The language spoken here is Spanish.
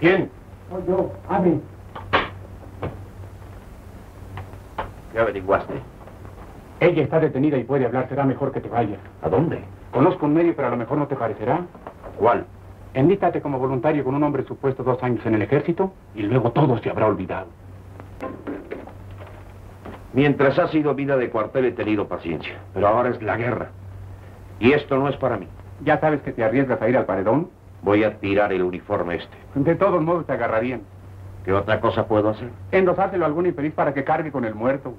¿Quién? Soy yo, Abby. ¿Qué averiguaste? Ella está detenida y puede hablar. Será mejor que te vayas. ¿A dónde? Conozco un medio, pero a lo mejor no te parecerá. ¿Cuál? Enlístate como voluntario con un hombre supuesto dos años en el ejército y luego todo se habrá olvidado. Mientras ha sido vida de cuartel he tenido paciencia, pero ahora es la guerra. Y esto no es para mí. ¿Ya sabes que te arriesgas a ir al paredón? Voy a tirar el uniforme este. De todos modos te agarrarían. ¿Qué otra cosa puedo hacer? Endosárselo a algún infeliz para que cargue con el muerto.